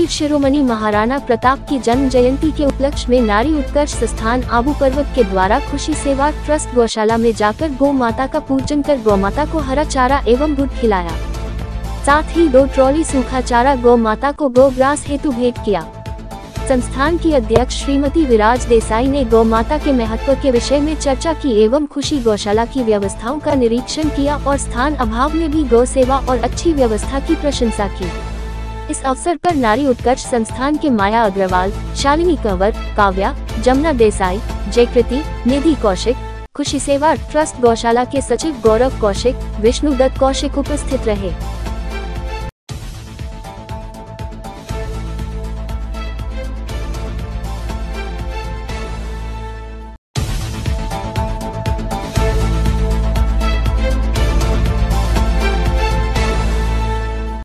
वीर शिरोमणि महाराणा प्रताप की जन्म जयंती के उपलक्ष्य में नारी उत्कर्ष संस्थान आबू पर्वत के द्वारा खुशी सेवा ट्रस्ट गौशाला में जाकर गौ माता का पूजन कर गौ माता को हरा चारा एवं दूध खिलाया। साथ ही दो ट्रॉली सूखा चारा गौ माता को गौ ग्रास हेतु भेंट किया। संस्थान की अध्यक्ष श्रीमती विराज देसाई ने गौ माता के महत्व के विषय में चर्चा की एवं खुशी गौशाला की व्यवस्थाओं का निरीक्षण किया और स्थान अभाव में भी गौ सेवा और अच्छी व्यवस्था की प्रशंसा की। इस अवसर पर नारी उत्कर्ष संस्थान के माया अग्रवाल, शालिनी कंवर, काव्या, जमुना देसाई, जयकृति, निधि कौशिक, खुशी सेवा ट्रस्ट गौशाला के सचिव गौरव कौशिक, विष्णु दत्त कौशिक उपस्थित रहे।